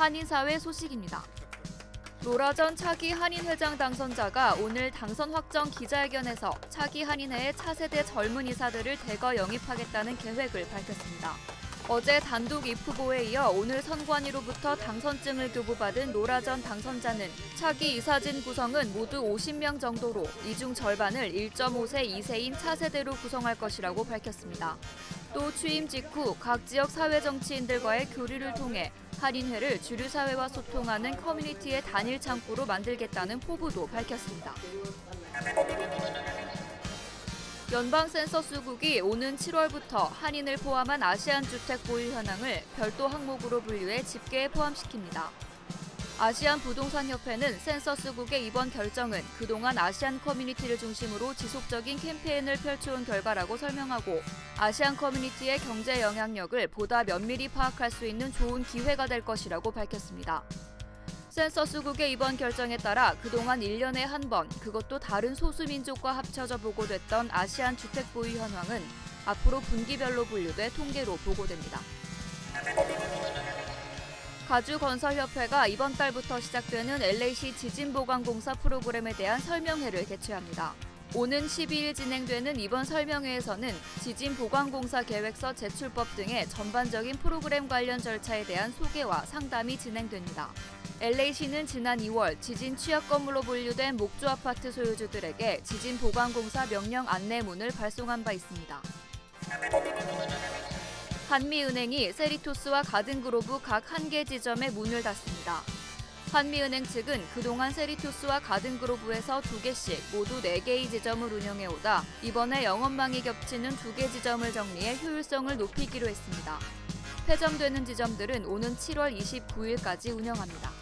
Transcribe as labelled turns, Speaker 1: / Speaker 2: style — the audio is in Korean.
Speaker 1: 한인사회 소식입니다. 노라전 차기 한인회장 당선자가 오늘 당선 확정 기자회견에서 차기 한인회의 차세대 젊은 이사들을 대거 영입하겠다는 계획을 밝혔습니다. 어제 단독 입후보에 이어 오늘 선관위로부터 당선증을 교부받은 노라전 당선자는 차기 이사진 구성은 모두 50명 정도로 이 중 절반을 1.5세 이세인 차세대로 구성할 것이라고 밝혔습니다. 또 취임 직후 각 지역 사회 정치인들과의 교류를 통해 한인회를 주류 사회와 소통하는 커뮤니티의 단일 창구로 만들겠다는 포부도 밝혔습니다. 연방 센서스국이 오는 7월부터 한인을 포함한 아시안 주택 보유 현황을 별도 항목으로 분류해 집계에 포함시킵니다. 아시안 부동산 협회는 센서스국의 이번 결정은 그동안 아시안 커뮤니티를 중심으로 지속적인 캠페인을 펼쳐온 결과라고 설명하고 아시안 커뮤니티의 경제 영향력을 보다 면밀히 파악할 수 있는 좋은 기회가 될 것이라고 밝혔습니다. 센서스국의 이번 결정에 따라 그동안 1년에 한 번, 그것도 다른 소수민족과 합쳐져 보고됐던 아시안 주택 보유 현황은 앞으로 분기별로 분류돼 통계로 보고됩니다. 가주건설협회가 이번 달부터 시작되는 LA시 지진보강공사 프로그램에 대한 설명회를 개최합니다. 오는 12일 진행되는 이번 설명회에서는 지진보강공사 계획서 제출법 등의 전반적인 프로그램 관련 절차에 대한 소개와 상담이 진행됩니다. LA시는 지난 2월 지진 취약 건물로 분류된 목조 아파트 소유주들에게 지진 보강공사 명령 안내문을 발송한 바 있습니다. 한미은행이 세리토스와 가든그로브 각 한 개 지점에 문을 닫습니다. 한미은행 측은 그동안 세리토스와 가든그로브에서 두 개씩 모두 네 개의 지점을 운영해오다 이번에 영업망이 겹치는 두 개 지점을 정리해 효율성을 높이기로 했습니다. 폐점되는 지점들은 오는 7월 29일까지 운영합니다.